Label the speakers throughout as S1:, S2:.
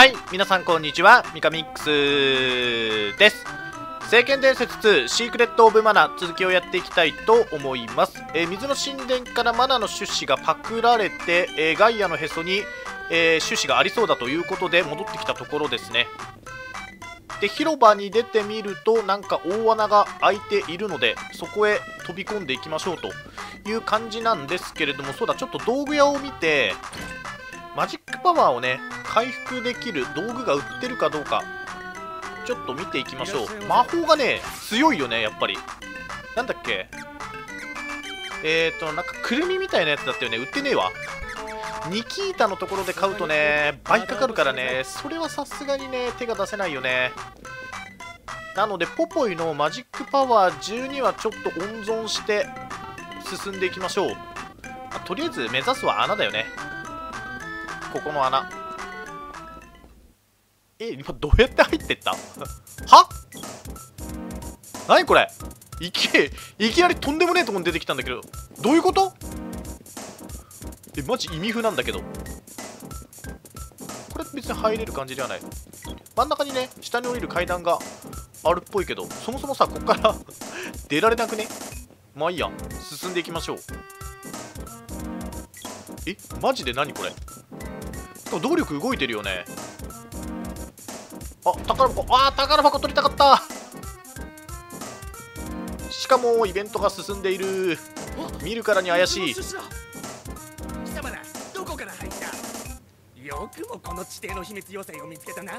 S1: はい皆さんこんにちはミカミックスです。聖剣伝説2シークレット・オブ・マナ続きをやっていきたいと思います、えー、水の神殿からマナの種子がパクられて、えー、ガイアのへそに、えー、種子がありそうだということで戻ってきたところですね。で広場に出てみるとなんか大穴が開いているのでそこへ飛び込んでいきましょうという感じなんですけれどもそうだちょっと道具屋を見てマジックパワーをね回復できる道具が売ってるかどうかちょっと見ていきましょう。魔法がね強いよねやっぱり。なんだっけ？えーとなんかくるみみたいなやつだったよね。売ってねえわ。ニキータのところで買うとね倍かかるからね。それはさすがにね手が出せないよね。なのでポポイのマジックパワー12はちょっと温存して進んでいきましょう、まあ、とりあえず目指すは穴だよねここの穴。え今どうやって入ってった？は？何これ？いきいきなりとんでもねえとこに出てきたんだけどどういうこと？えマジ意味不なんだけど。これ別に入れる感じではない。真ん中にね下に降りる階段があるっぽいけどそもそもさここから 出られなくね？まあいいや。進んでいきましょう。えマジで何これ？動力動いてるよね。あ宝箱。あ宝箱取りたかった。しかもイベントが進んでいる。見るからに怪しい。
S2: よくもこの地底の秘密要塞を見つけたな。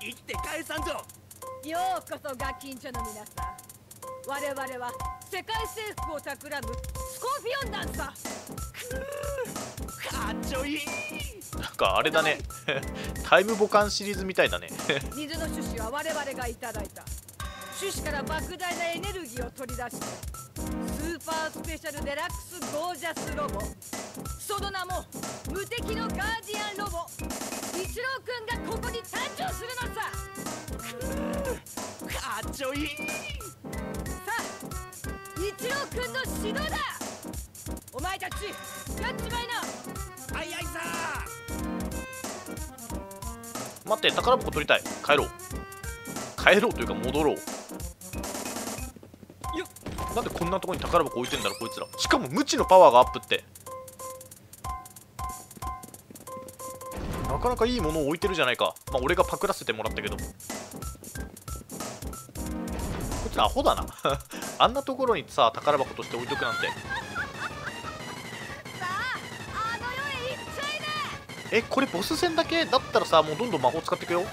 S2: 生きて返さんぞ。
S3: ようこそガキンチョの皆さん。我々は世界征服を企むスコーピオンダンさ
S2: くかっちょいい
S1: なんかあれだね。タイムボカンシリーズみたいだね。
S3: 水の種子は我々がいただいた。種子から莫大なエネルギーを取り出してスーパースペシャルデラックスゴージャスロボ。その名も無敵のガーディアンロボ。一郎くんがここに誕生するのさ。
S2: かっちょいい。さ
S3: あ一郎くんの指導だ。お前たちやっちまい
S2: な
S1: 待って宝箱取りたい。帰ろう。帰ろうというか戻ろう。いやなんでこんなとこに宝箱置いてんだろこいつら。しかも無知のパワーがアップって。なかなかいいものを置いてるじゃないか。まあ俺がパクらせてもらったけど。こいつらアホだな。あんなところにさ宝箱として置いとくなんて。えこれボス戦だけだったらさもうどんどん魔法使っていくよ。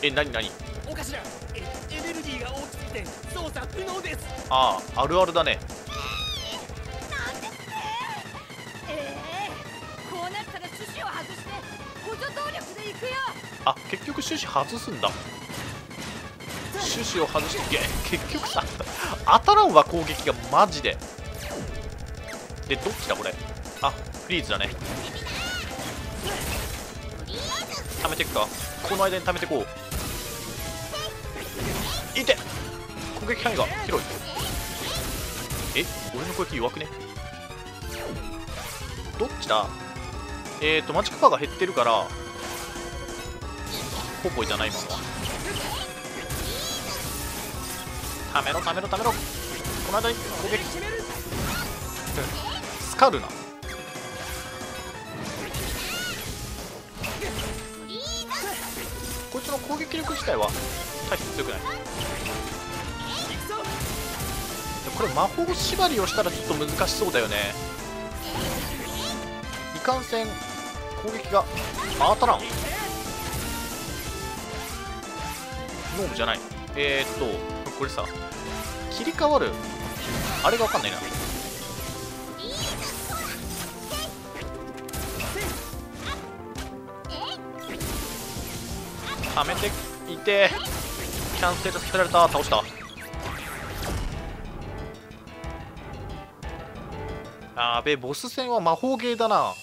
S1: えなになに
S2: おかしらエネルギーが大きすぎて操作不能です。
S1: あああるあるだね。あ結局種子外すんだ。種子を外して結局さ当たらんわ攻撃がマジででどっちだこれ？あフリーズだね。貯めていくか。この間に貯めてこう。いて。攻撃範囲が広い。え俺の攻撃弱くね？どっちだ？えっ、ー、とマジックパワーが減ってるからポポイじゃないもんためろためろためろ。この間に。攻撃スカルな。こいつの攻撃力自体は大して強くない。これ魔法縛りをしたらちょっと難しそうだよね。いかんせん攻撃が当たらん。ノームじゃない。えー、っとこれさ切り替わる。あれが分かんないな。はめていてキャンセルさせられた。倒した。あべボス戦は魔法ゲーだな。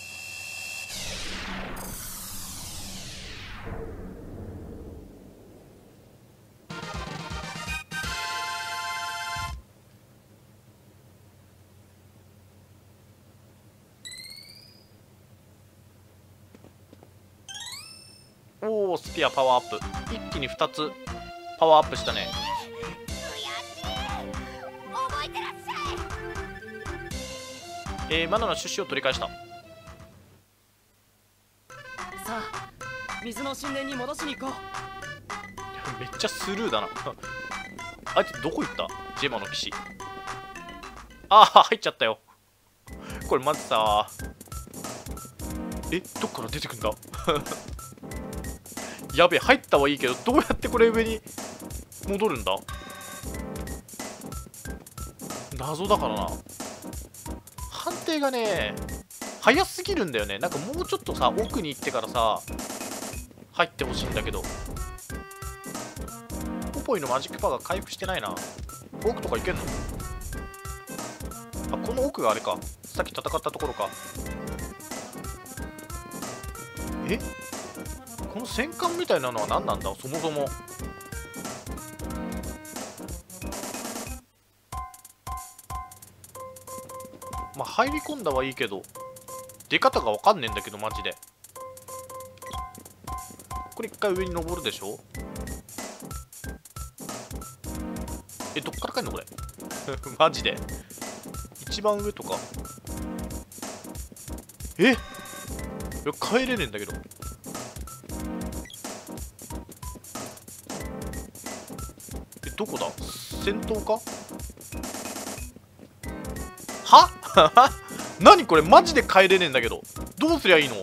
S1: おおスピアパワーアップ。一気に2つパワーアップしたね。
S4: え
S1: ー、マナの出資を取り返した。
S5: さあ水の神殿に戻しに行こう。
S1: めっちゃスルーだな。あいつどこ行った？ジェマの騎士。ああ入っちゃったよ。これまずさえどっから出てくんだ？やべえ入ったはいいけどどうやってこれ上に戻るんだ？謎だからな。判定がね早すぎるんだよね。なんかもうちょっとさ奥に行ってからさ入ってほしいんだけど。ポポイのマジックパワーが回復してないな。奥とか行けんの？あこの奥があれか。さっき戦ったところか。この戦艦みたいなのは何なんだ？そもそも。まあ入り込んだはいいけど出方が分かんねえんだけどマジで。これ一回上に登るでしょ？えどっから帰んのこれ？マジで。一番上とか。え？いや帰れねえんだけど。どこだ？戦闘か？は？何これ？マジで帰れねえんだけど。どうすりゃいいの？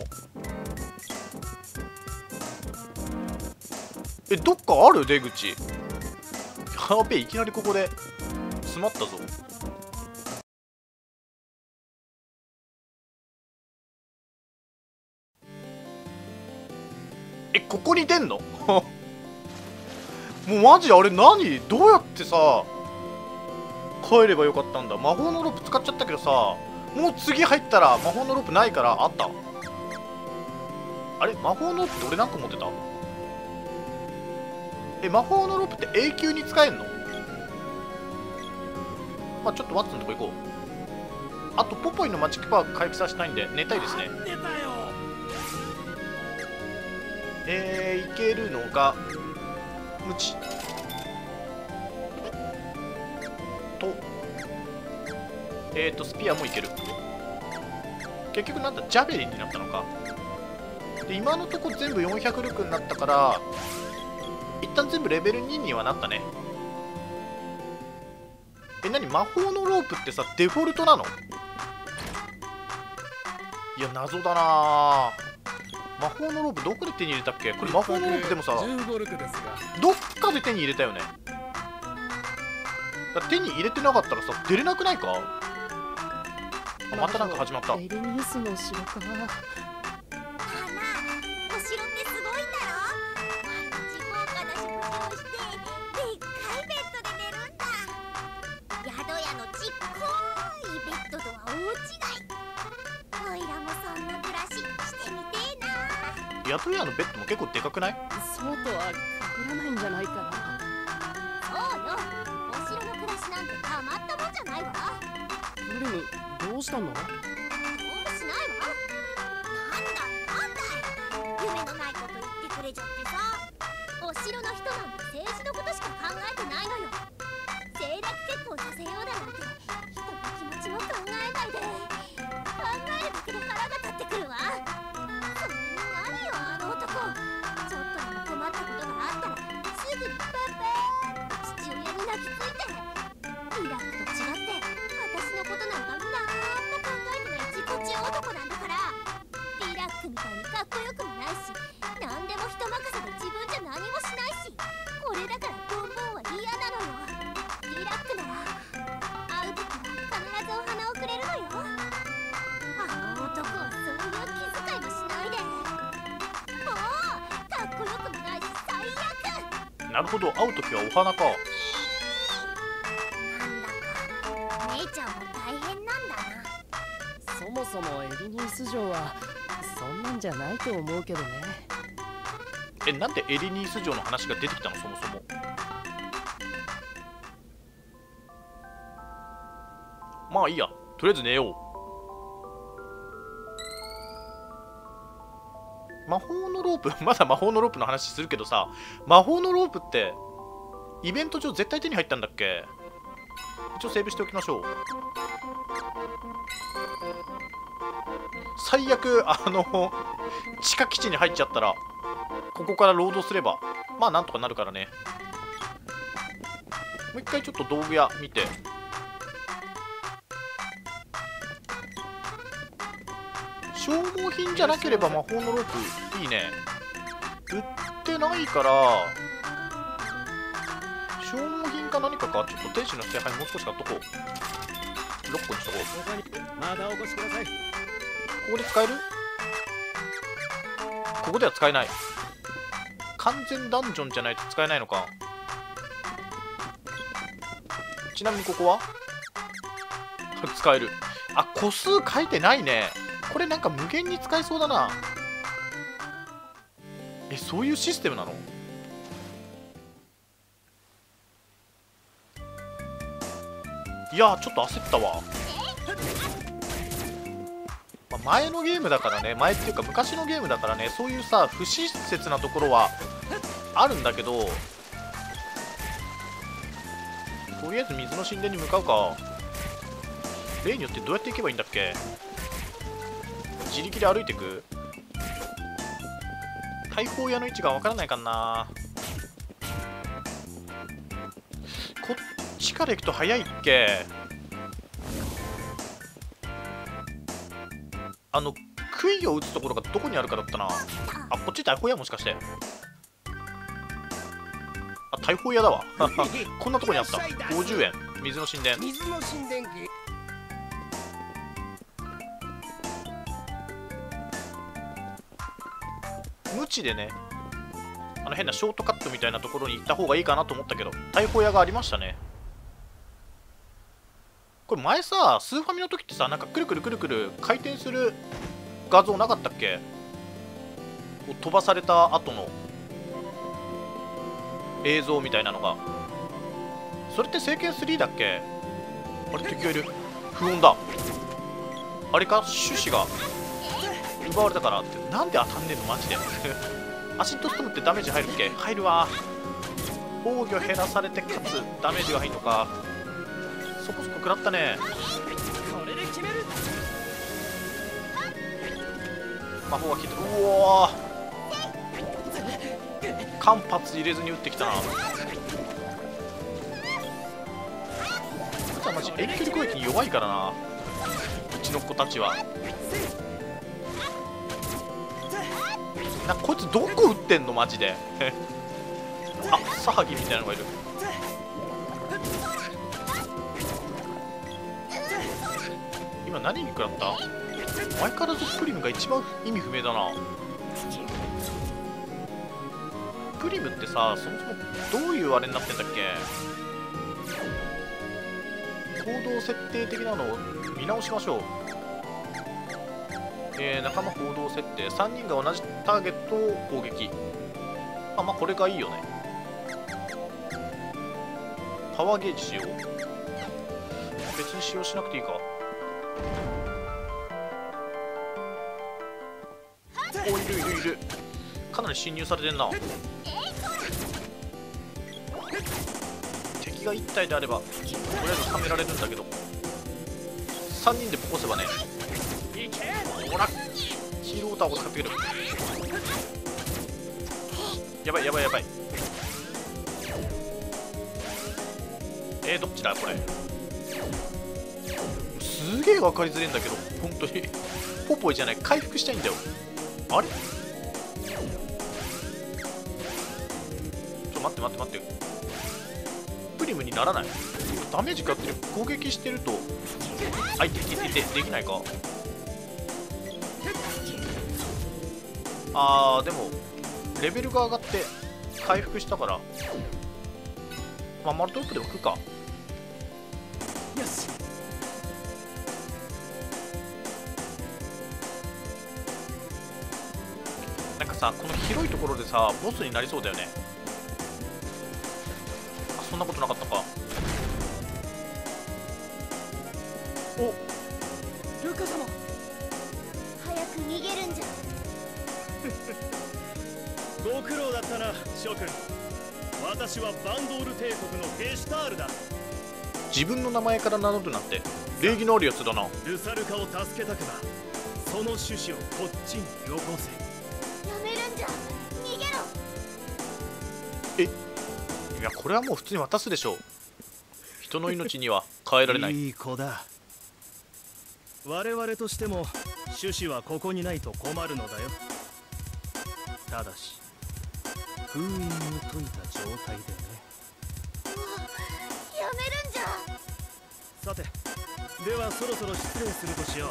S1: えどっかある？出口。やべえいきなりここで。詰まったぞ。えここに出んの？もうマジあれ何？どうやってさ帰ればよかったんだ？魔法のロープ使っちゃったけどさもう次入ったら魔法のロープないからあった？あれ？魔法のロープって俺なんか持ってた？え魔法のロープって永久に使えんの？まあちょっとワッツンのとこ行こう。あとポポイのマジックパワー回復させたいんで寝たいですね。えー、いけるのがムチと。えーとスピアもいける。結局なんだジャベリンになったのか。で今のとこ全部400ルクになったから一旦全部レベル2にはなったね。え何魔法のロープってさデフォルトなの？いや謎だなあ魔法のロープどこで手に入れたっけ？これ魔法のロープでもさ
S2: 15ルクですが。
S1: どっかで手に入れたよね。だ手に入れてなかったらさ出れなくないか？あまたなんか始まった
S4: な宿屋のベッドも
S1: 結構でかくない？
S5: そうとは限らないんじゃないかな。
S4: そうよ。お城の暮らしなんてたまったもんじゃないわ。
S5: ブルムどうしたの？
S4: どうもしないわ。なんだ？いなんだ？い夢のないこと言ってくれちゃってさ。お城の人なんて政治のことしか考えてないのよ。政略結婚させよに泣きついてリラックと違って私のことなんかなんも考えてない自己中男なんだから。リラックみたいにかっこよくもないし何でも人任せで自分じゃ何もしないしこれだからボンボンは嫌なのよ。リラックなら会う時は必ずお花をくれるのよ。あの男はそういう気遣いもしないで。もうかっこよくもないし最悪。
S1: なるほど会う時はお花か。
S5: そもそもエリニス城はそんなんじゃないと思うけどね。
S1: えなんでエリニース城の話が出てきたのそもそも？まあいいや。とりあえず寝よう。魔法のロープ？まだ魔法のロープの話するけどさ魔法のロープってイベント上絶対手に入ったんだっけ？一応セーブしておきましょう。最悪あの地下基地に入っちゃったらここから労働すればまあなんとかなるからね。もう一回ちょっと道具屋見て。消耗品じゃなければ魔法のロープいいね。売ってないから消耗品か何かか。ちょっと天使の聖杯もう少し買っとこう。6個にしとこう。
S2: またお越しください。
S1: ここで使える？ここでは使えない。完全ダンジョンじゃないと使えないのか。ちなみにここは？使える。あ個数書いてないね。これなんか無限に使えそうだな。えそういうシステムなの？いやちょっと焦ったわ。前のゲームだからね前っていうか昔のゲームだからねそういうさ不親切なところはあるんだけどとりあえず水の神殿に向かうか。例によってどうやって行けばいいんだっけ？自力で歩いてく？大砲屋の位置がわからないかな。こっちから行くと早いっけ？あの杭を打つところがどこにあるかだったな。あ。こっち大砲屋もしかして。あ大砲屋だわ。こんなとこにあった。50円。水の神殿。
S2: 水の神殿機
S1: 無知でねあの変なショートカットみたいなところに行った方がいいかなと思ったけど大砲屋がありましたねこれ前さスーファミの時ってさなんかくるくるくるくる回転する画像なかったっけ？飛ばされた後の。映像みたいなのが。それって聖剣3だっけ？あれ敵がいる。不穏だ。あれか？種子が。奪われたからって。なんで当たんねんの？マジで。アシッドストームってダメージ入るっけ？入るわ。防御減らされてかつダメージが入るのか。そこそこ食らったね。
S2: これで決める
S1: 魔法が効いてうおー。間髪入れずに打ってきたな。こいつはマジ遠距離攻撃に弱いからな。うちの子たちは。なこいつどこ打ってんの？マジで。あサハギみたいなのがいる。何に食らった？前からずプリムが一番意味不明だな。プリムってさそもそもどういうあれになってんだっけ？行動設定的なのを見直しましょう。えー、仲間行動設定。3人が同じターゲットを攻撃。あまあこれがいいよね。パワーゲージしよう。別に使用しなくていいか。おいるいるいる。かなり侵入されてんな。敵が1体であればとりあえずはめられるんだけど。3人でボコせばね。ほら。ヒールウォーターを使ってくる。やばいやばいやばい。えー、どっちだこれ。すげえ分かりづれえんだけど。本当に。ポポイじゃない。回復したいんだよ。あれ？ちょ待って待って待って。プリムにならない？ダメージ食ってる。攻撃してると。あいてててできないか。あーでもレベルが上がって回復したから。まあマルトップでも食うか。
S2: よし
S1: さこの広いところでさボスになりそうだよね。あそんなことなかったか。お。
S2: ルカ様。
S4: 早く逃げるんじゃ。
S2: ご苦労だったな諸君。私はバンドール帝国のゲシュタールだ。
S1: 自分の名前から名乗るなんて礼儀のあるやつだな。
S2: ルサルカを助けたくばその種子をこっちによこせ
S1: これはもう普通に渡すでしょう。人の命には変えられない。
S2: いい子だ。我々としても種子はここにないと困るのだよ。ただし封印を解いた状態でね。
S4: やめるんじゃ。
S2: さてではそろそろ失礼するとしよう。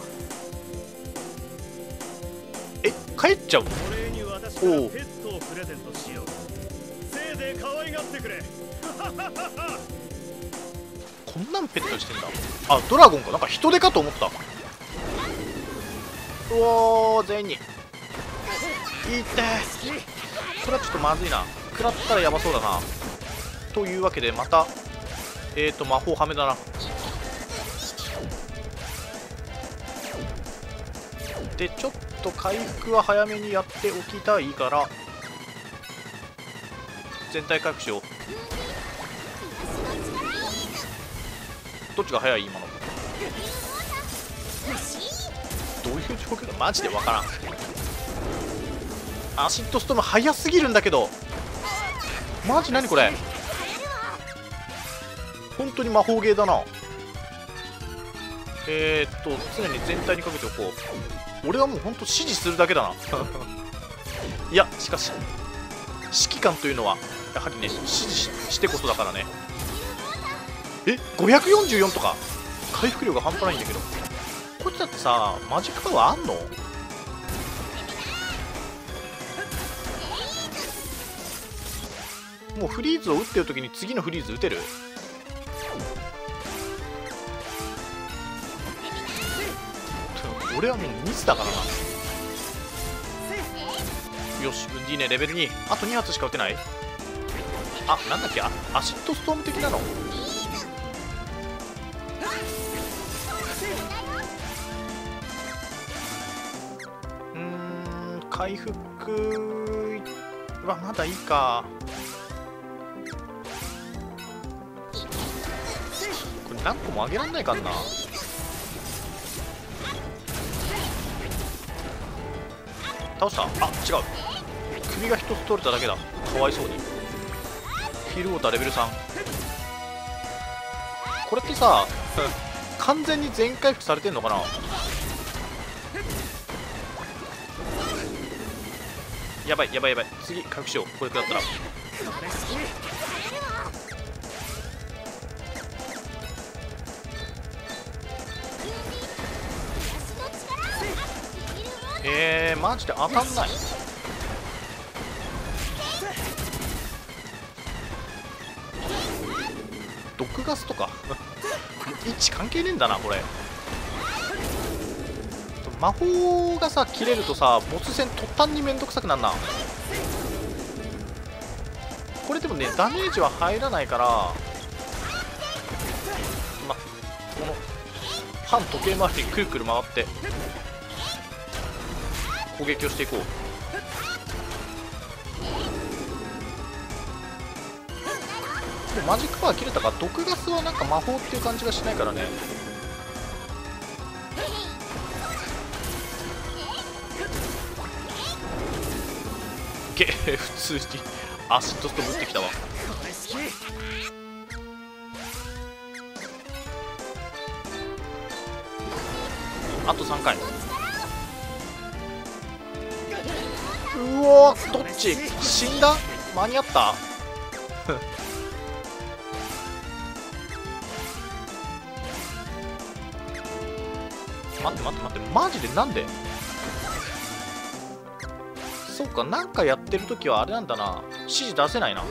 S1: え帰っちゃうの？
S2: お
S1: おう
S2: ペットをプレゼントしようせいぜい可愛がってくれ。
S1: こんなんペットしてんだ。あドラゴンか。なんか人手かと思った。うお全員に。いって。これはちょっとまずいな。食らったらやばそうだな。というわけでまたえーと魔法はめだな。でちょっと回復は早めにやっておきたいから全体回復しようどっちが早い？今の。どういう状況だ？マジでわからん。アシッドストーム早すぎるんだけど。マジ何これ？本当に魔法ゲーだな。えー、っと常に全体にかけておこう。俺はもう本当指示するだけだな。いやしかし指揮官というのはやはりね指示してこそだからね。え544とか。回復量が半端ないんだけど。こっちだってさマジックパワーあんの？もうフリーズを打ってる時に次のフリーズ打てる？俺はもうミスだからな。よしウンディーネレベル2あと2発しか打てない？あなんだっけ？あアシッドストーム的なの？うん回復。はまだいいか。これ何個も上げらんないかんな。倒した？あ違う。首が一つ取れただけだ。かわいそうに。ヒールウォーターレベル3これってさ 完全に全回復されてんのかな？やばいやばいやばい。次回復しよう。これ食らったら。えー、マジで当たんない毒ガスとか。位置関係ねえんだなこれ。魔法がさ切れるとさボス戦途端にめんどくさくなんな。これでもねダメージは入らないからまこの反時計回りにくるくる回って攻撃をしていこう。マジックパワー切れたか毒ガスはなんか魔法っていう感じがしないからね。け普通にアシッドストーム打ってきたわ。あと3回。うおどっち？死んだ？間に合った？待って待って待ってマジでなんで？そうかなんかやってる時はあれなんだな。指示出せないな。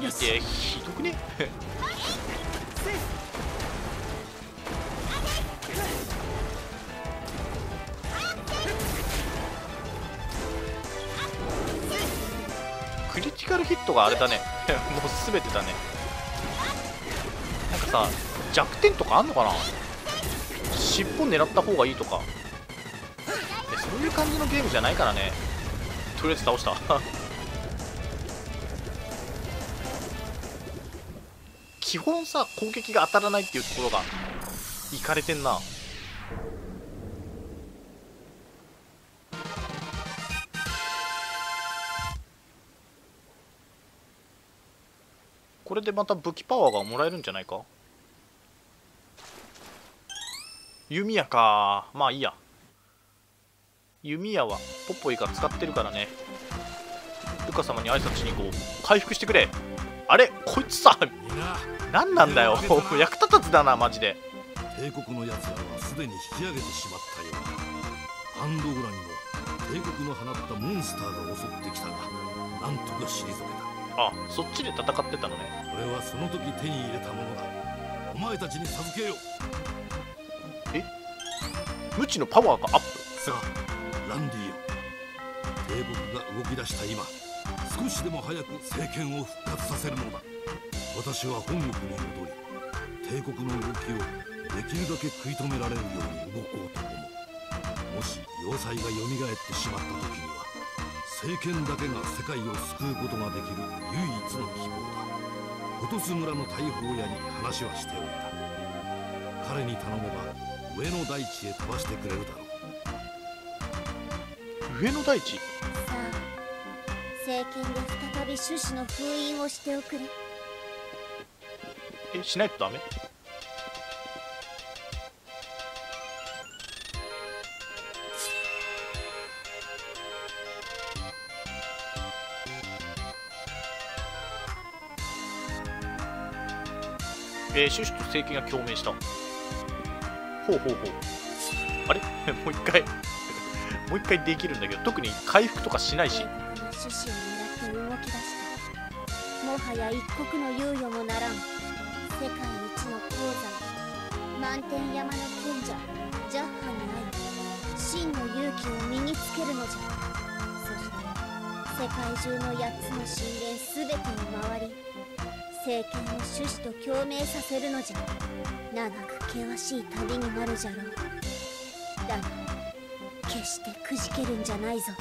S1: いてひどくね？クリティカルヒットがあれだね。もう全てだね。さ弱点とかあんのかな？尻尾狙った方がいいとか。そういう感じのゲームじゃないからね。とりあえず倒した。基本さ攻撃が当たらないっていうところがいかれてんな。これでまた武器パワーがもらえるんじゃないか？弓矢か。まあいいや。弓矢はポッポイが使ってるからね。ルカ様に挨拶しに行こう。回復してくれ。あれこいつさ何なんだよ。役立たずだなマジで。
S6: 帝国の奴らはすでに引き上げてしまったようだ。パンドグラにも帝国の放ったモンスターが襲ってきたがなんとか退けた。
S1: あそっちで戦ってたのね。
S6: これはその時手に入れたものだ。お前たちに授けよう
S1: 無知のパワーがアップ。
S6: さあランディよ。帝国が動き出した今少しでも早く政権を復活させるのだ。私は本国に戻り帝国の動きをできるだけ食い止められるように動こうと思う。もし要塞が蘇ってしまった時には政権だけが世界を救うことができる唯一の希望だ。フォトス村の大砲屋に話はしておいた。彼に頼めば上の大地へ飛ばしてくれるだろう。
S1: 上の大地？
S7: さあ政権で再び種子の封印をしておくれ。
S1: えしないとダメ？えー、種子と政権が共鳴したほうほうほう。あれ？もう一回。もう一回できるんだけど特に回復とかしないし。
S7: 帝国の種子を狙って動き出したもはや一国の猶予もならん世界一の鉱山満天山の賢者ジャッハに会い真の勇気を身につけるのじゃそして世界中の8つの神殿すべてを回り政権を種子と共鳴させるのじゃ。長く険しい旅になるじゃろう。だが決してくじけるんじゃないぞ。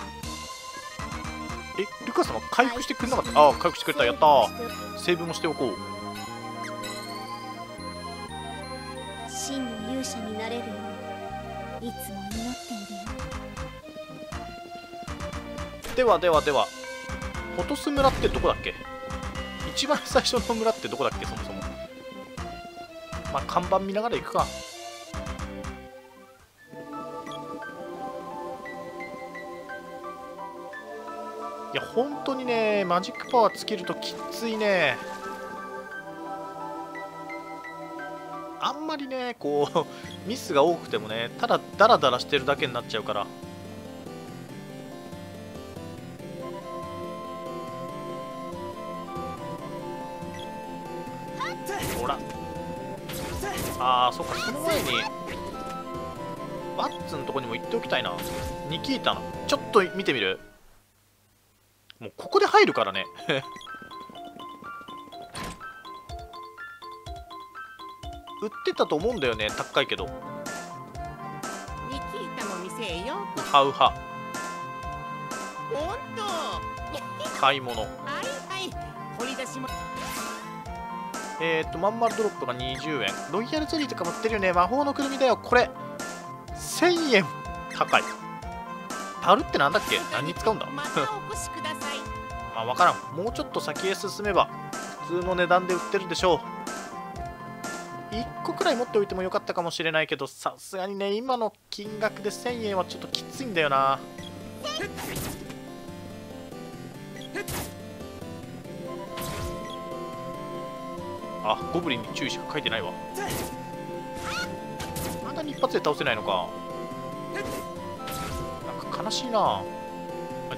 S1: えルカ様回復してくれなかった？ああ回復してくれた。やったー。セーブもしておこう。
S7: 真の勇者になれるよ。ういつも祈っているよ
S1: ではではではフォトス村ってどこだっけ？一番最初の村ってどこだっけ？そもそもまあ看板見ながら行くか。いや本当にねマジックパワーつけるときついね。あんまりねこうミスが多くてもねただダラダラしてるだけになっちゃうから。にワッツンのとこにも行っておきたいな。ニキータの。ちょっと見てみる。もうここで入るからね。売ってたと思うんだよね高いけど。ウ
S8: ニキータの店へよ
S1: ハウハ。
S8: ほんと
S1: 買い物。
S8: はいはい。掘り出しま
S1: えー、っとまん丸ドロップが20円。ロイヤルゼリーとかも売ってるよね。魔法のくるみだよ。これ1000円。高い。樽ってなんだっけ？何に使うんだ？
S8: ま
S1: あ分からん。もうちょっと先へ進めば普通の値段で売ってるでしょう。1個くらい持っておいてもよかったかもしれないけどさすがにね今の金額で1000円はちょっときついんだよな。あゴブリンに注意しか書いてないわ。まだに一発で倒せないのか。なんか悲しいな。あ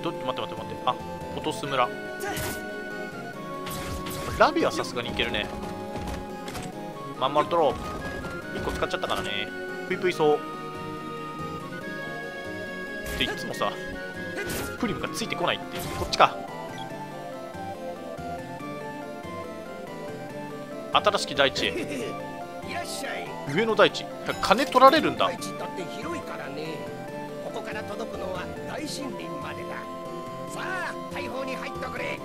S1: ど待って待って待って。あフォトス村。ラビはさすがにいけるね。まん丸ドロー1個使っちゃったからね。ぷいぷいそう。っていつもさプリムがついてこないってこっちか。新しき大地へ。上の大地。金取られるんだ。
S9: 大地だって広いからね。ここから届くの
S10: 森林までだ。さあ大砲に入っとくれ。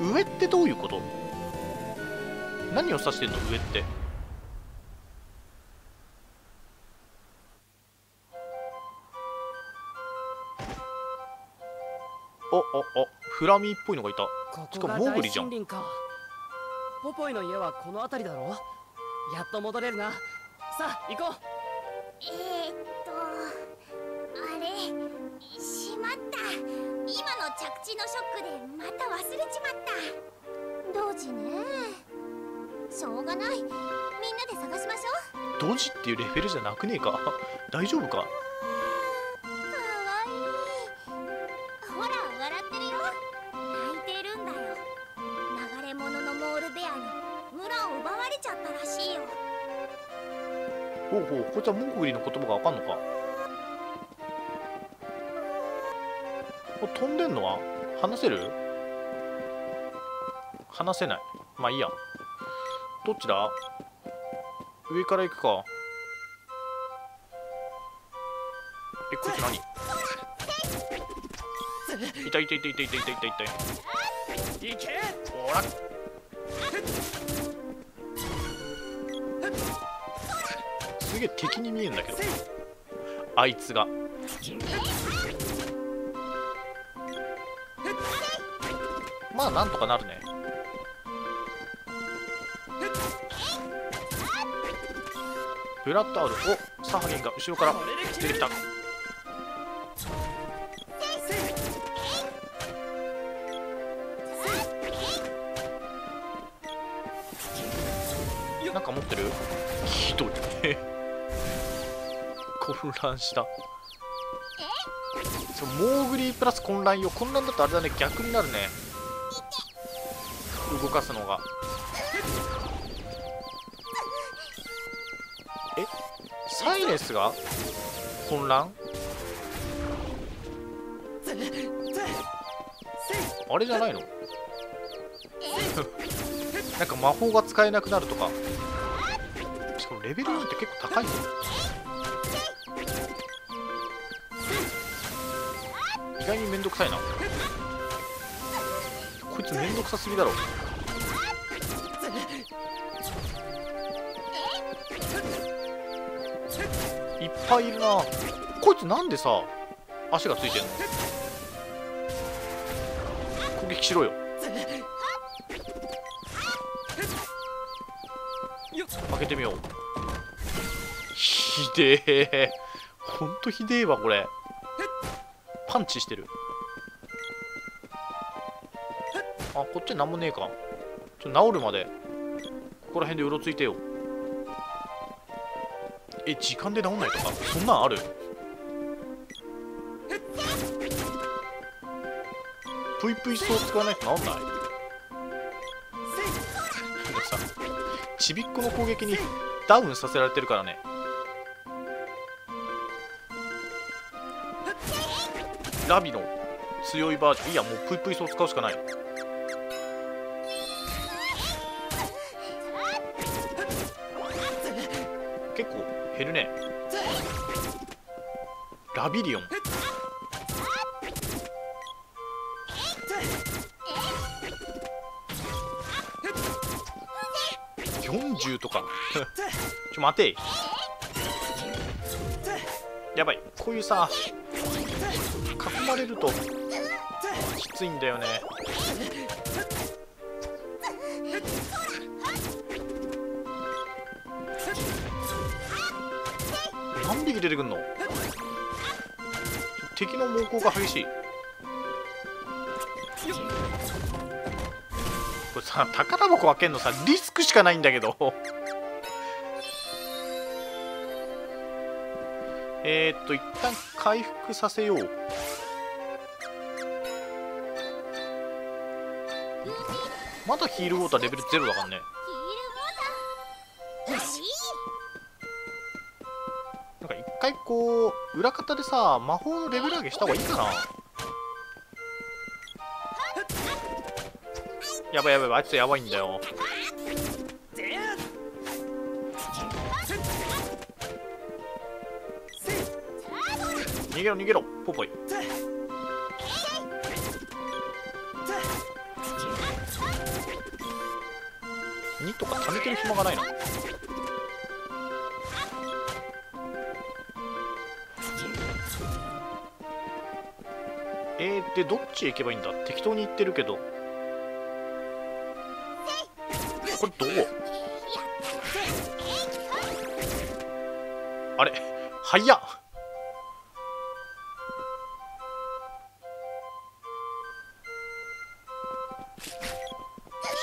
S1: 上ってどういうこと？何を指してんの？上ってフラミーっぽいのがいた。しか
S5: ここが大
S1: もモーグリじゃん。
S5: 森林か。ポポイの家はこの辺りだろ。やっと戻れるな。さあ行こう。
S4: えー、っとあれしまった。今の着地のショックでまた忘れちまった。同時ね。しょうがない。みんなで探しましょう。
S1: ドジっていうレベルじゃなくねえか？大丈夫か？
S4: ほ
S1: うほうこいつはモンゴリの言葉がわかんのか。これ飛んでんのは？話せる？話せない。まあいいや。どっちだ？上から行くか。えこいつ何？いたいたいたいたいたいたい。たいた
S2: 行け！
S1: ほらげえ敵に見えんだけどあいつが。まあなんとかなるね。ブラッドアウル。おサハリンが後ろから出てきた。混乱した。そうモーグリープラス混乱よ。混乱だとあれだね。逆になるね。動かすのが。え？サイレンスが？混乱？あれじゃないの？なんか魔法が使えなくなるとか。しかもレベル4って結構高いぞ意外にめんどくさいな。こいつめんどくさすぎだろ。いっぱいいるな。こいつなんでさ足がついてんの？攻撃しろよ。開けてみよう。ひでえ。ほんとひでえわこれ。パンチしてる。あこっちなんもねえか。ちょ治るまで。ここら辺でうろついてよ。え時間で治んないとか？そんなんある？ぷいぷいそう使わないと治んない。でもさちびっこの攻撃にダウンさせられてるからねラビの強いバージョン。いやもうぷいぷいそう使うしかない。結構減るね。ラビリオン。40とか。ちょ待て。やばい。こういうさ囲まれると。きついんだよね。何匹出てくんの？敵の猛攻が激しい。これさ宝箱開けんのさリスクしかないんだけど。え、っと一旦回復させよう。ヒールウォーターレベル0だからね。なんか一回こう裏方でさ魔法のレベル上げした方がいいかな？やばいやばいあいつやばいんだよ。逃げろ逃げろポポイ。とか貯めてる暇がないなえー、でどっちへ行けばいいんだ？適当に行ってるけど。これどこあれ早っ。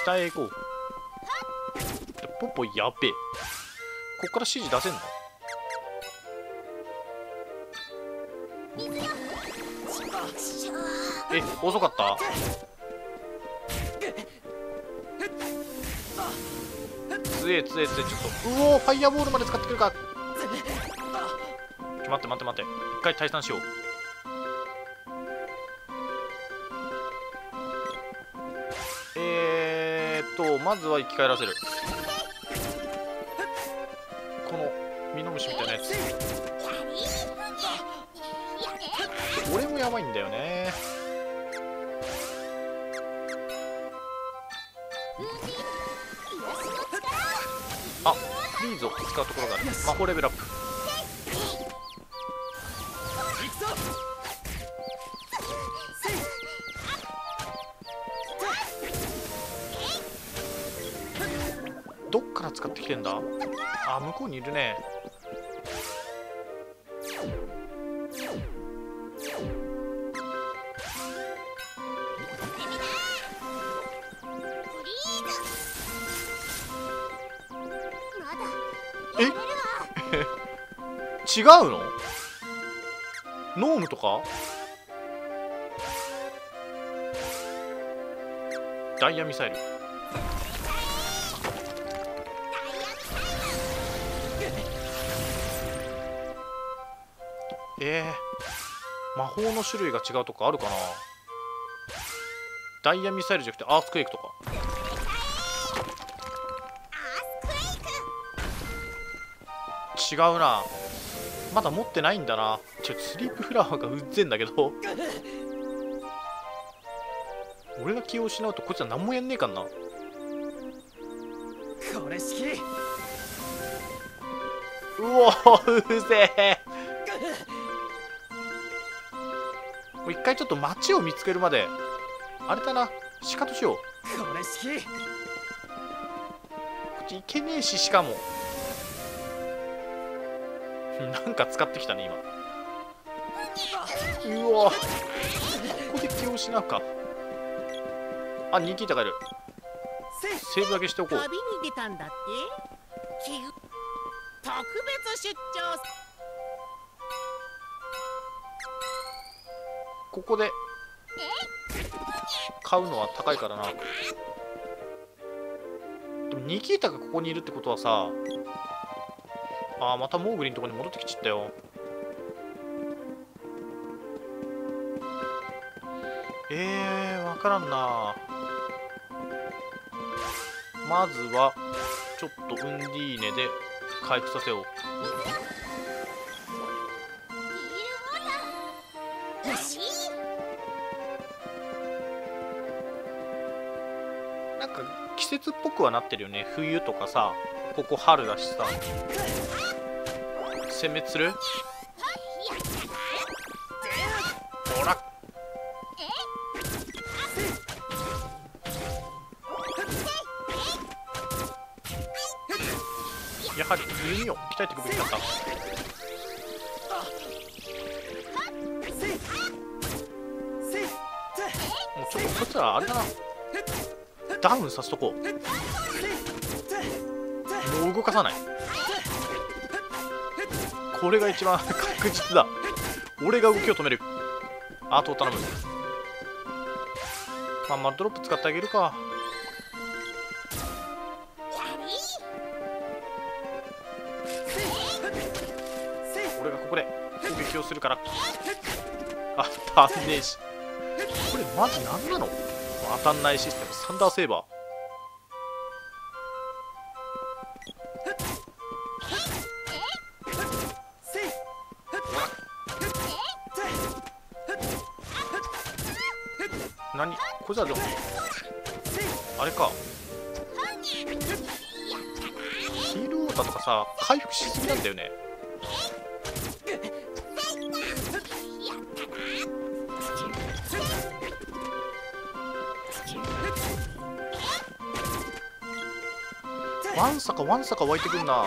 S1: 北へ行こう。ポポやべえ。こっから指示出せんの？え遅かった？つえつえつえ。ちょっと。うおファイヤーボールまで使ってくるか。ちょ待って待って待って。一回退散しよう。えーっとまずは生き返らせる。ノムシみたいなやつ俺もやばいんだよね。あフリーズを使うところがある。魔法レベルアップ。どっから使ってきてんだ？あ向こうにいるね。うの？ノームとか？ダイヤミサイル。えー、魔法の種類が違うとかあるかな？ダイヤミサイルじゃなくてアースクエイクとか。違うな。まだ持ってないんだな。ちょスリープフラワーがうっぜんだけど。俺が気を失うとこいつは何もやんねえかんな。
S2: これ式
S1: うおーうぜえ。もう一回ちょっと街を見つけるまで。あれだな。シカとしよう。
S2: これ式
S1: こっち行けねえししかも なんか使ってきたね今。うわ。ここで気を失うか。あニキータがいる。セーブだけしておこう。
S8: 旅に出たんだって。き特別出張。
S1: ここで買うのは高いからな。でもニキータがここにいるってことはさあーまたモーグリのとこに戻ってきちゃったよ。えー、わからんな。まずはちょっとウンディーネで回復させよう。なんか季節っぽくはなってるよね。冬とかさ。ここ春だしさ。殲滅する？ほら。やはり弓を鍛えていくべきだった。もうちょっとこいつらあれだな。ダウンさせとこう。動かさない。これが一番 確実だ。俺が動きを止める。あと頼む。まあマッドロップ使ってあげるか。俺がここで攻撃をするから。あ足んねえし。これマジ何なの？当たんないシステム。サンダーセーバー。何これじゃでもあれか。ヒールウォーターとかさ回復しすぎなんだよね。ワンサかワンサか湧いてくんな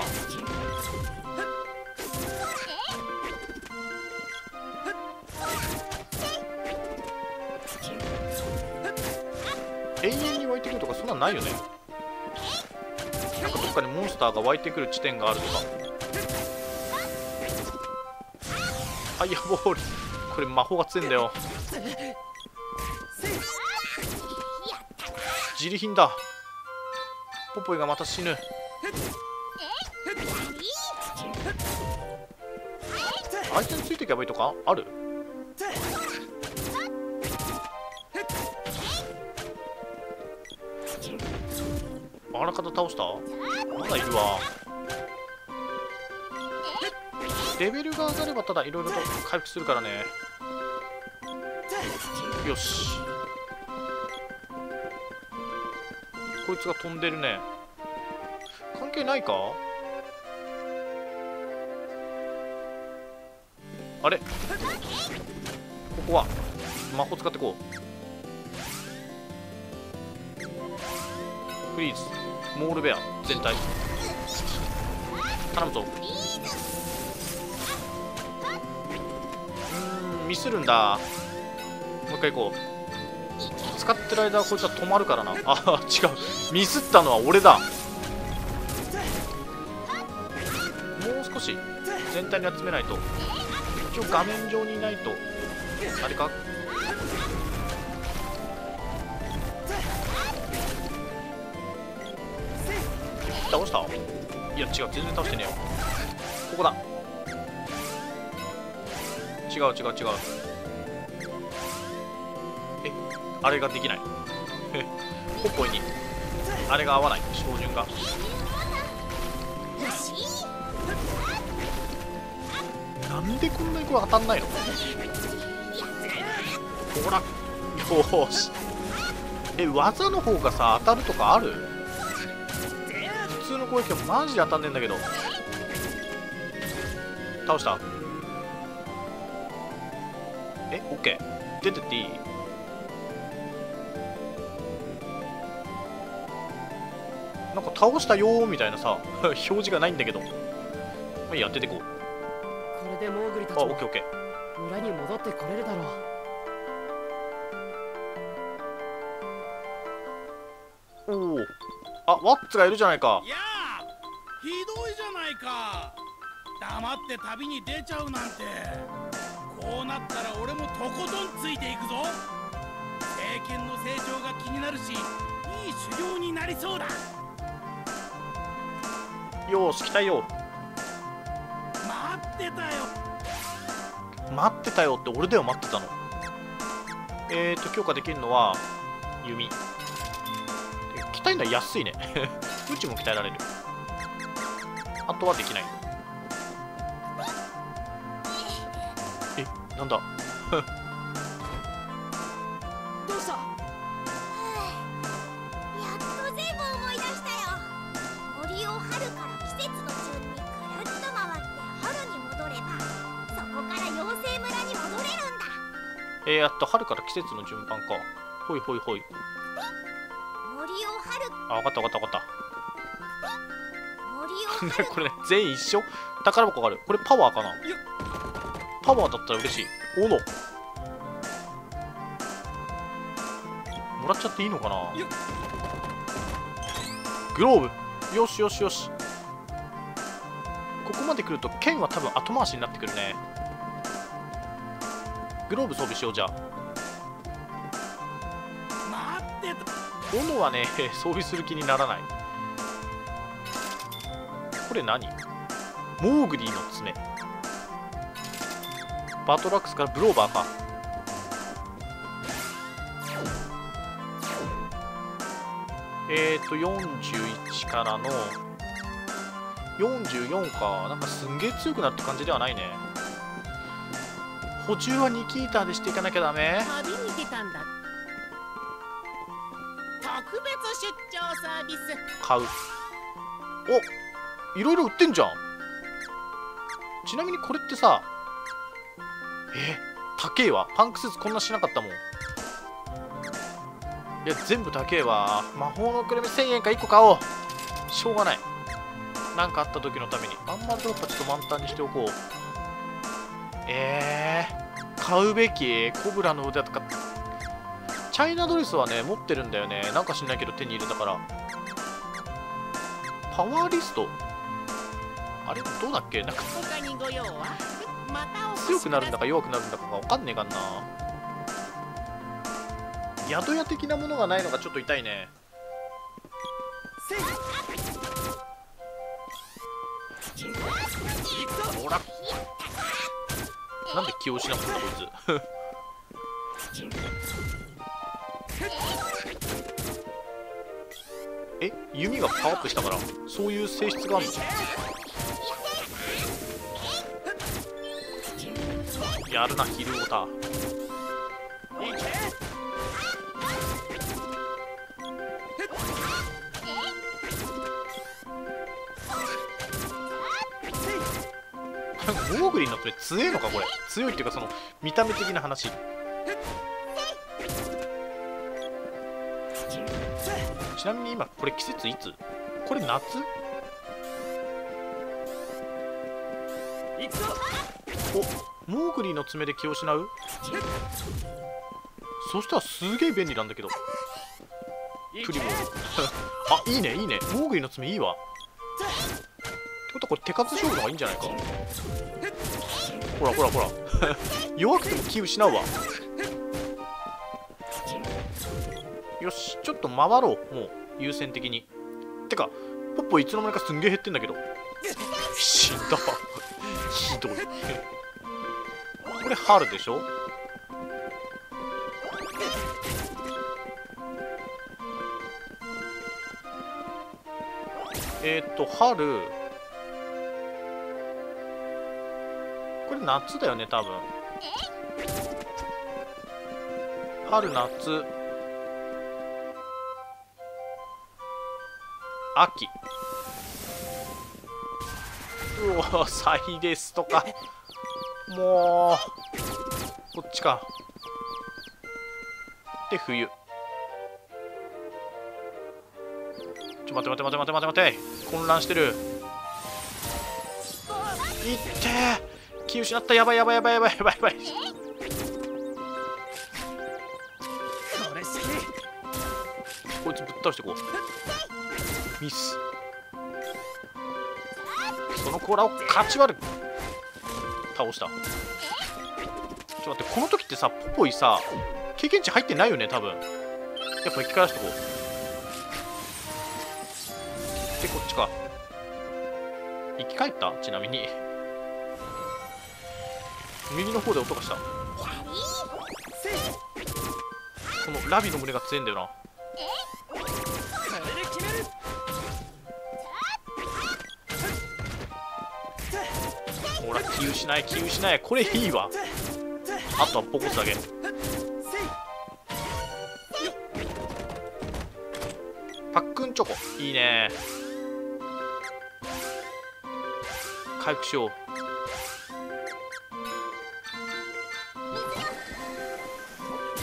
S1: 永遠に湧いてくるとかそんなんないよね。なんかどっかにモンスターが湧いてくる地点があるとか。ファイアボールこれ魔法が強いんだよ。自利品だ。ポポイがまた死ぬ。あいつについていけばいいとかあるあらかた倒した？まだいるわ。レベルが上がればただいろいろと回復するからね。よし。こいつが飛んでるね。関係ないか？あれ？ここは。魔法使ってこう。フリーズモールベア全体。頼むぞ。うんミスるんだ。もう一回行こう。使ってる間こいつは止まるからな。あ違う。ミスったのは俺だ。もう少し全体に集めないと。一応画面上にいないと。あれか？倒した？いや違う全然倒してねえよここだ。違う違う違う。えあれができない。ポッポイに。あれが合わない。照準が。なんでこんなにこれ当たんないの？ほらよし。え技の方がさ当たるとかある？攻撃はマジで当たんねえんだけど。倒した。えオッケー出てっていい？なんか倒したよーみたいなさ 表示がないんだけど。まあいいや出てこう。
S5: これでモーグリたちも
S1: あオッケーオッケー
S5: 村に戻ってこれるだろう。
S1: おおあワッツがいるじゃないか
S11: って旅に出ちゃうなんて。こうなったら俺もとことんついていくぞ。政権の成長が気になるしいい修行になりそうだ。
S1: よーし来たよ。
S11: 待ってたよ。
S1: 待ってたよって俺だよ待ってたの。えーと強化できるのは弓。鍛えるのは安いね。宇宙も鍛えられる。あとはできないなんだ？
S5: どうした？
S4: やっと全部思い出したよ。森を春から季節の順にくるっと回って春に戻ればそこから妖精村に戻れるんだ。
S1: えー、あと春から季節の順番か。ほいほいほい。
S4: 森を春。
S1: あ分かった分かった分か
S4: 森を
S1: った。
S4: 春
S1: これね全員一緒？宝箱がある。これパワーかな？パワーだったら嬉しい。斧。もらっちゃっていいのかな？グローブ。よしよしよし。ここまで来ると剣は多分後回しになってくるね。グローブ装備しようじゃあ。
S11: 待って。た
S1: 斧はね 装備する気にならない。これ何？モーグリーの爪バトラックスからブローバーか。えーと41からの44か。なんかすんげえ強くなるって感じではないね。補充は2キーターでしていかなきゃダメ。
S8: 旅に出たんだ。特別出張サービス。
S1: 買う。おいろいろ売ってんじゃん。ちなみにこれってさえ高えわパンクスーツこんなしなかったもん。いや全部高えわ魔法のくるみ1000円か1個買おう。しょうがない。なんかあった時のために。まんまドロッパちょっと満タンにしておこう。えー、買うべき？コブラの腕とか。チャイナドレスはね持ってるんだよね。なんか知んないけど手に入れたから。パワーリスト？あれ？どうだっけ？なんか。
S8: 他にご用は？
S1: 強くなるんだか弱くなるんだかが分かんねえかんな。宿屋的なものがないのがちょっと痛いね。ほら。なんで気を失うんだこいつ。え弓がパワーアップしたからそういう性質があるの？やるなヒルオタモーグリンの爪強いのかこれ。強いっていうかその見た目的な話。ちなみに今これ季節いつ？これ夏？お。モーグリの爪で気を失う？そしたらすげえ便利なんだけど。プリモあいいね いいね。モーグリの爪いいわ。ってことはこれ手数勝負の方がいいんじゃないか？ほらほらほら。弱くても気失うわ。よしちょっと回ろう。もう優先的に。てかポッポいつの間にかすんげえ減ってんだけど。死んだひどいこれ春でしょ？えー、っと春。これ夏だよね多分。春夏。秋。うわサイレスとか。もう。こっちか。で冬。ちょ待て待て待て待て待て待て。混乱してる。いってー。気失った。やばいやばいやばいやばいやばいやばい。
S2: こ
S1: いつぶっ倒していこう。ミス。その甲羅をかち割る倒した。ちょっと待ってこの時ってさポポイさ経験値入ってないよね多分。やっぱ生き返らしてこう。でこっちか。生き返った？ちなみに。右の方で音がした。このラビの胸が強いんだよな。ほら気失い気失い。これいいわ。あとはボコスだけ。パックンチョコ。いいね。回復しよう。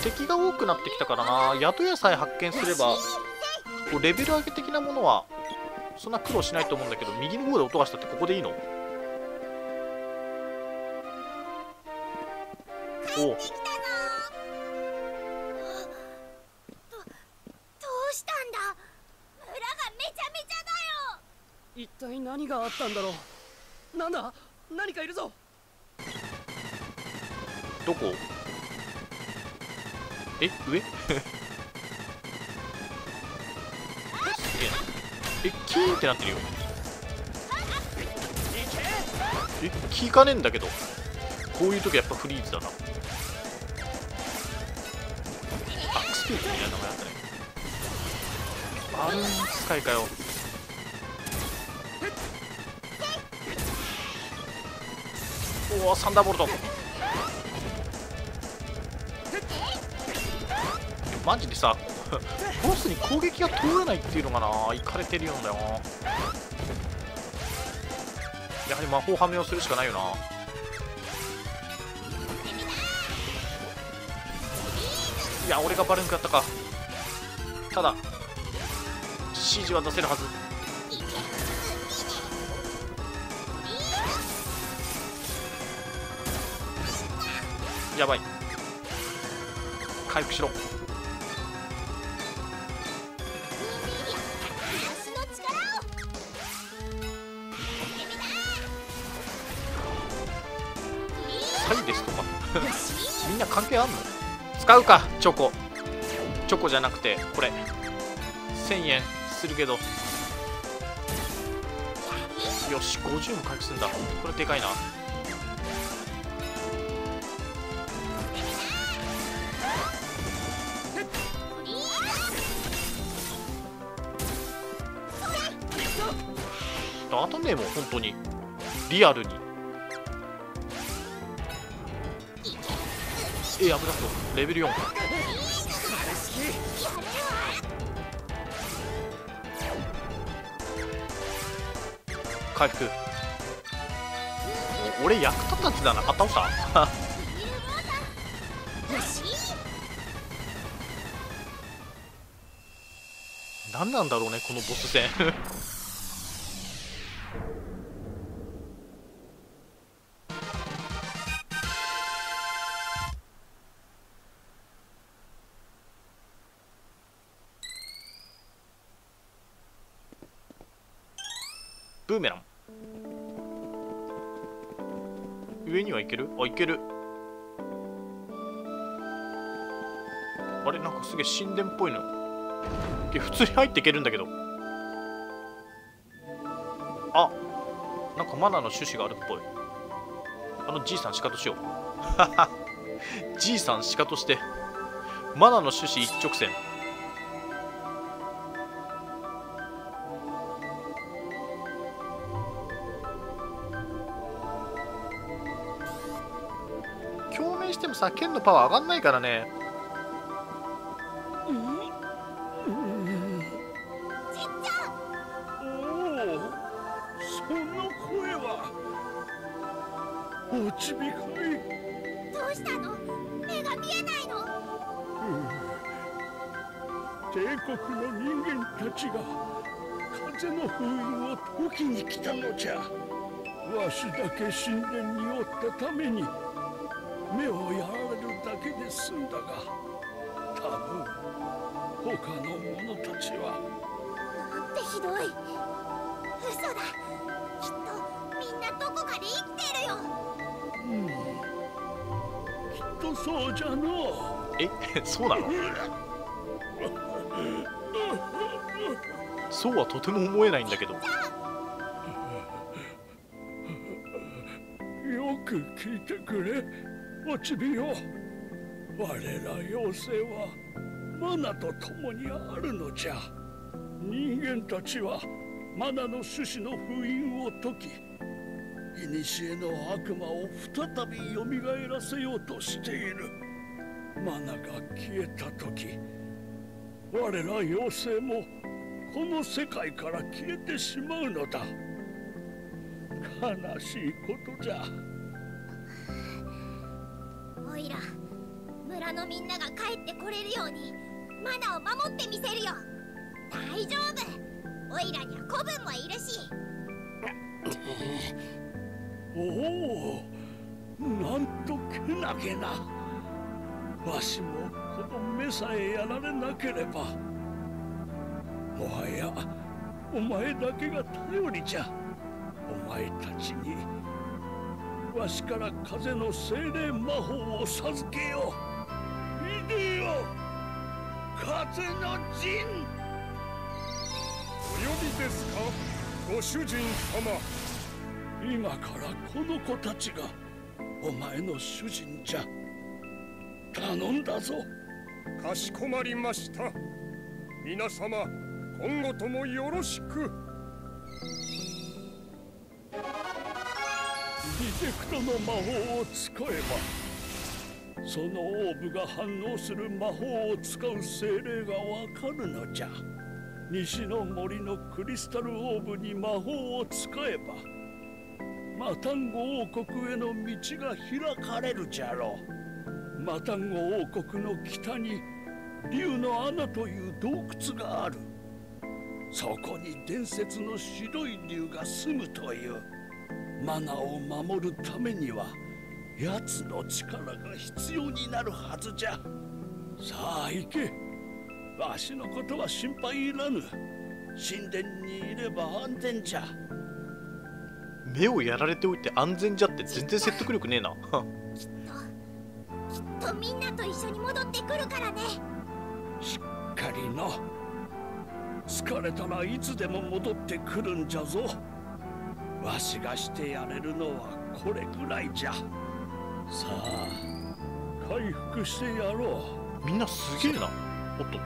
S1: 敵が多くなってきたからな。宿屋さえ発見すればこうレベル上げ的なものはそんな苦労しないと思うんだけど右の方で音がしたってここでいいの？お。う
S4: どうしたんだ？村がめちゃめちゃだよ。
S5: 一体何があったんだろう。なんだ？何かいるぞ。
S1: どこ？え？上？ええキーンってなってるよ。え聞かねえんだけど。こういう時やっぱフリーズだな。アクスピードみたいな名前あったねバルーン使いかよ。おおサンダーボルト。マジでさ ボスに攻撃が通らないっていうのがないかれてるようだよな。やはり魔法はめをするしかないよな。いや俺がバルーン食ったか。ただ指示は出せるはず。やばい。回復しろ。サイですとか？みんな関係あんの？使うかチョコ。チョコじゃなくてこれ。1000円するけど。よし50も回復するんだ。これでかいな。当たんねえもん本当に。リアルに。え危なそうレベル4回復。俺役立たずだな。あ倒した？何なんだろうねこのボス戦。ブーメラン。上には行ける？あ行ける。あれ？なんかすげえ神殿っぽいの。普通に入っていけるんだけど。あなんかマナーの趣旨があるっぽい。あのじいさんシカトしよう。じいさんシカトして。マナーの趣旨一直線。さ剣のパワー上がんないからね。
S10: けで済んだが多分他の者たちは。
S4: なんてひどい嘘だきっとみんなどこかで生きてるよ。
S10: うんきっとそうじゃの
S1: えそうなのそうはとても思えないんだけど。
S10: よく聞いてくれおちびよ我ら妖精はマナと共にあるのじゃ。人間たちはマナの種子の封印を解き古の悪魔を再び蘇らせようとしている。マナが消えた時我ら妖精もこの世界から消えてしまうのだ。悲しいことじゃ。
S4: おいら村のみんなが帰ってこれるようにマナを守ってみせるよ。大丈夫。おいらには子分もいるし。
S10: おおなんとけなげな。わしもこの目さえやられなければ。もはやお前だけが頼りじゃ。お前たちにわしから風の精霊魔法を授けよう。よ風の陣。
S12: お呼びですか？ご主人様。
S10: 今からこの子たちがお前の主人じゃ。頼んだぞ。
S12: かしこまりました。皆様今後ともよろしく。
S10: ディテクトの魔法を使えばそのオーブが反応する魔法を使う精霊がわかるのじゃ。西の森のクリスタルオーブに魔法を使えばマタンゴ王国への道が開かれるじゃろう。マタンゴ王国の北に竜の穴という洞窟がある。そこに伝説の白い竜が住むという。マナを守るためには奴の力が必要になるはずじゃ。さあ行け。わしのことは心配いらぬ。神殿にいれば安全じゃ。
S1: 目をやられておいて安全じゃって全然説得力ねえな。
S4: きっとみんなと一緒に戻ってくるからね。
S10: しっかりの。疲れたらいつでも戻ってくるんじゃぞ。わしがしてやれるのはこれぐらいじゃさあ。回復してやろ
S1: う。みんなすげえな。おっとっ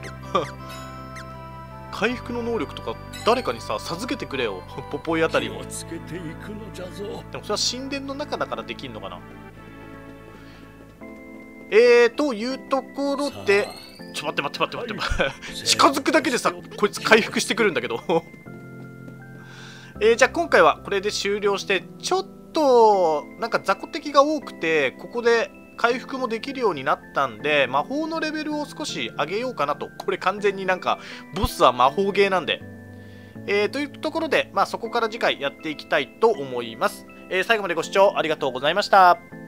S1: と。回復の能力とか誰かにさ授けてくれよ。ポポイあたりを。
S10: つけていくのじゃぞ。
S1: でもそれは神殿の中だからできんのかな。えーというところでちょ待って待って待って待って。近づくだけでさこいつ回復してくるんだけど。えー、じゃあ今回はこれで終了してちょっとなんか雑魚敵が多くてここで回復もできるようになったんで魔法のレベルを少し上げようかなと。これ完全になんかボスは魔法ゲーなんで。えー、というところで、まあ、そこから次回やっていきたいと思います、えー、最後までご視聴ありがとうございました。